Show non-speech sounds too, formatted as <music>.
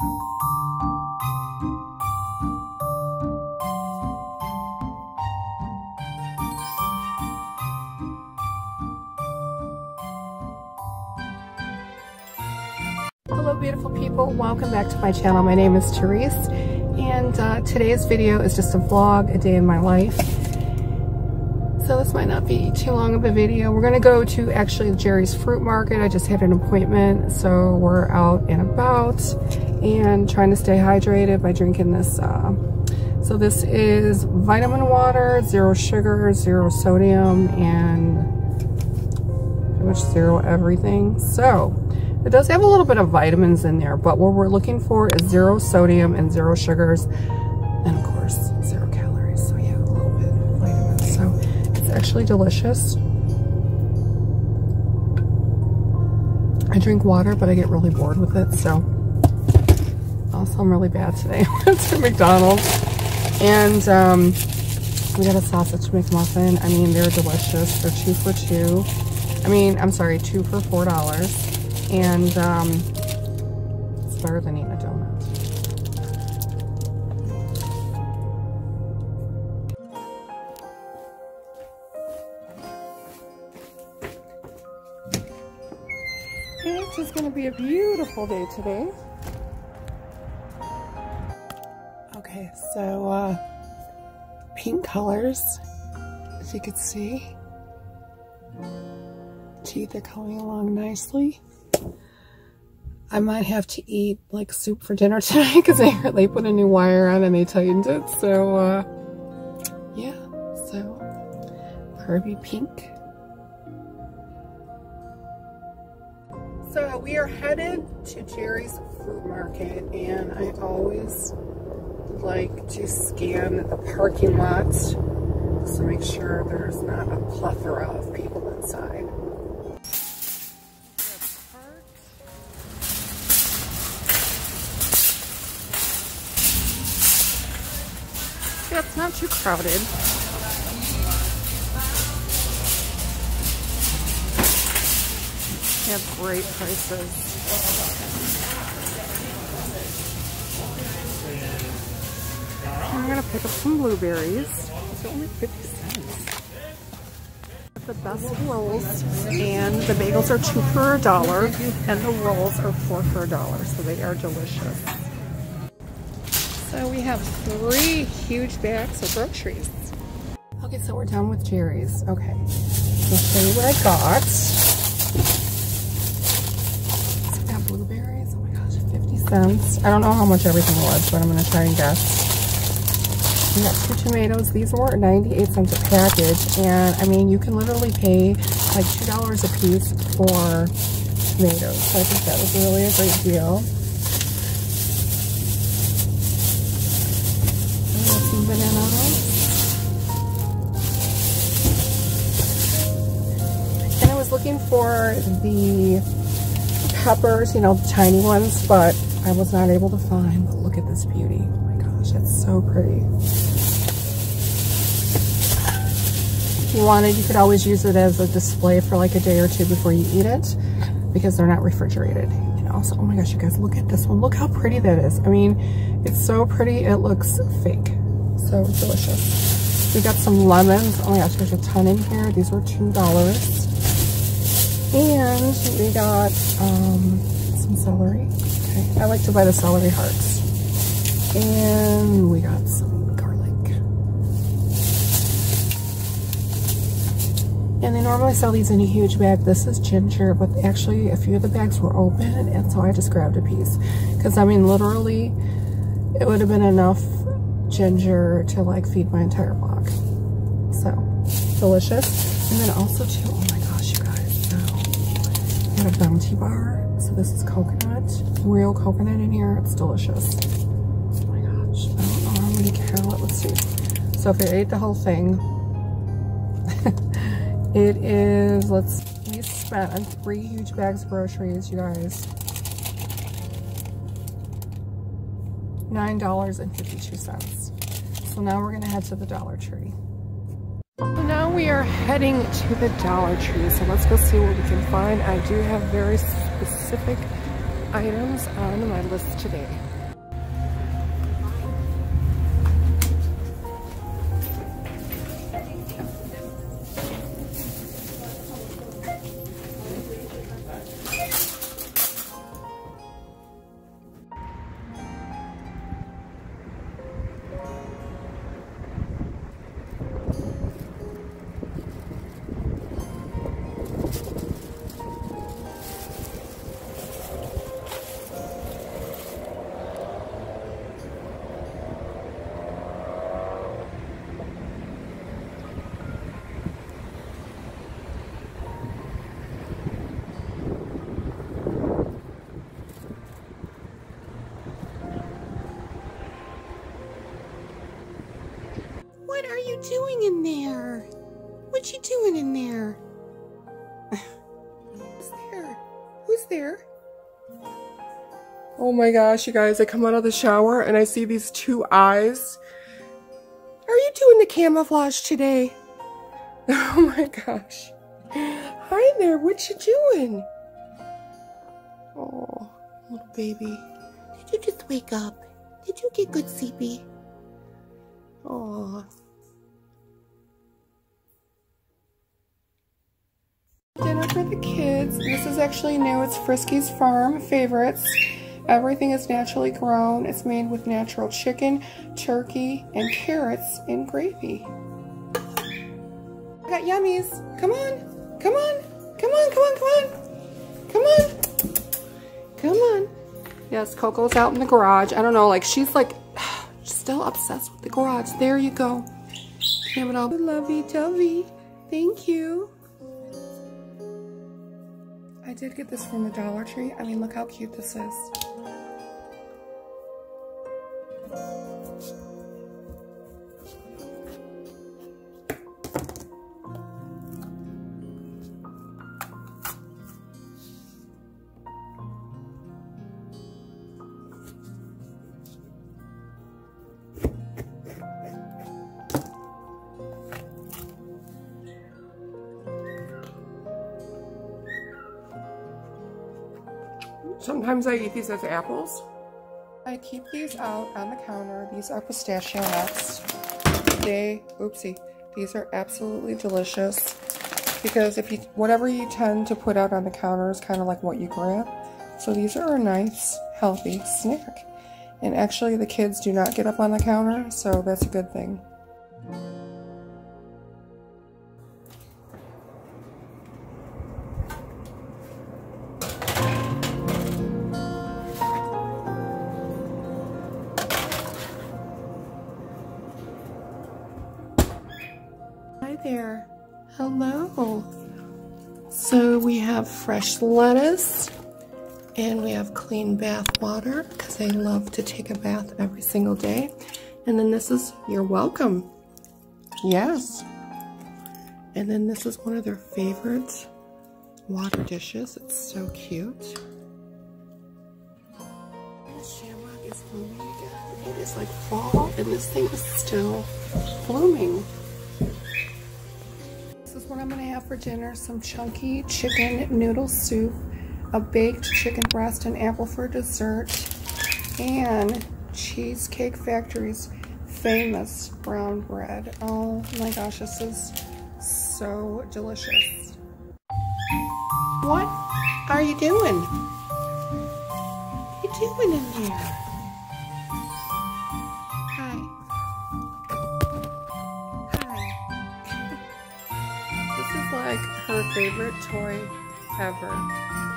Hello beautiful people, welcome back to my channel. My name is Terese and uh, today's video is just a vlog, a day in my life. So this might not be too long of a video. We're gonna go to actually Jerry's Fruit Market. I just had an appointment so we're out and about and trying to stay hydrated by drinking this. Uh, so this is vitamin water, zero sugar, zero sodium and pretty much zero everything. So it does have a little bit of vitamins in there, but what we're looking for is zero sodium and zero sugars, and of course, zero calories. So yeah, a little bit of vitamins. So it's actually delicious. I drink water, but I get really bored with it, so also I'm really bad today. <laughs> Went to McDonald's and um, we got a sausage McMuffin. I mean, they're delicious. They're two for two. I mean, I'm sorry, two for four dollars and um, it's better than eating a donut. It is going to be a beautiful day today. Okay, so uh, pink colors, as you can see. Teeth are coming along nicely. I might have to eat like soup for dinner <laughs> tonight because they, they put a new wire on and they tightened it. So, uh, yeah, so Barbie pink. So we are headed to Jerry's Fruit Market and I always like to scan the parking lot to make sure there's not a plethora of people inside. Yeah, it's not too crowded. They have great prices. I'm gonna pick up some blueberries. It's only 50 cents. The best rolls and the bagels are two for a dollar and the rolls are four for a dollar, so they are delicious. So we have three huge bags of groceries. Okay, so we're done with Jerry's. Okay, show you what I got. I got blueberries. Oh my gosh, 50 cents. I don't know how much everything was, but I'm gonna try and guess. We got two tomatoes. These were 98 cents a package, and I mean, you can literally pay like $2 a piece for tomatoes. So I think that was really a great deal. And I was looking for the peppers, you know, the tiny ones, but I was not able to find. But look at this beauty. Gosh, it's so pretty. If you wanted, you could always use it as a display for like a day or two before you eat it because they're not refrigerated. And also, oh my gosh, you guys, look at this one. Look how pretty that is. I mean, it's so pretty, it looks fake. So delicious. We got some lemons. Oh my gosh, there's a ton in here. These were $2. And we got um, some celery. Okay, I like to buy the celery hearts. And we got some garlic. And they normally sell these in a huge bag. This is ginger, but actually a few of the bags were open, and so I just grabbed a piece. Because, I mean, literally, it would have been enough ginger to like feed my entire block. So delicious. And then also too, oh my gosh, you guys, so I got a bounty bar. So this is coconut, real coconut in here. It's delicious. Calories. Let's see. So if I ate the whole thing, <laughs> it is, let's, we spent on three huge bags of groceries, you guys. $9.52. So now we're gonna head to the Dollar Tree. So now we are heading to the Dollar Tree. So let's go see what we can find. I do have very specific items on my list today. Are you doing in there? What you doing in there? Who's there? Who's there? Oh my gosh, you guys, I come out of the shower and I see these two eyes. Are you doing the camouflage today? <laughs> Oh my gosh. Hi there, what you doing? Oh, little baby. Did you just wake up? Did you get good sleepy? Oh. For the kids. This is actually new. It's Friskies Farm Favorites. Everything is naturally grown. It's made with natural chicken, turkey, and carrots in gravy. I got yummies. Come on. Come on. Come on, come on, come on. Come on. Come on. Yes, Coco's out in the garage. I don't know, like she's like <sighs> still obsessed with the garage. There you go. Give it all lovey-dovey. Thank you. Did get this from the Dollar Tree. I mean, look how cute this is. Sometimes I eat these as apples. I keep these out on the counter. These are pistachio nuts. They, oopsie, these are absolutely delicious because if you, whatever you tend to put out on the counter is kind of like what you grab. So these are a nice, healthy snack. And actually the kids do not get up on the counter, so that's a good thing. So we have fresh lettuce and we have clean bath water because I love to take a bath every single day. And then this is you're welcome. Yes. And then this is one of their favorite water dishes. It's so cute. This shamrock is blooming again. It is like fall and this thing is still blooming. What I'm gonna have for dinner. Some chunky chicken noodle soup, a baked chicken breast and apple for dessert, and Cheesecake Factory's famous brown bread. Oh my gosh, this is so delicious. What are you doing? What are you doing in there? Her favorite toy ever.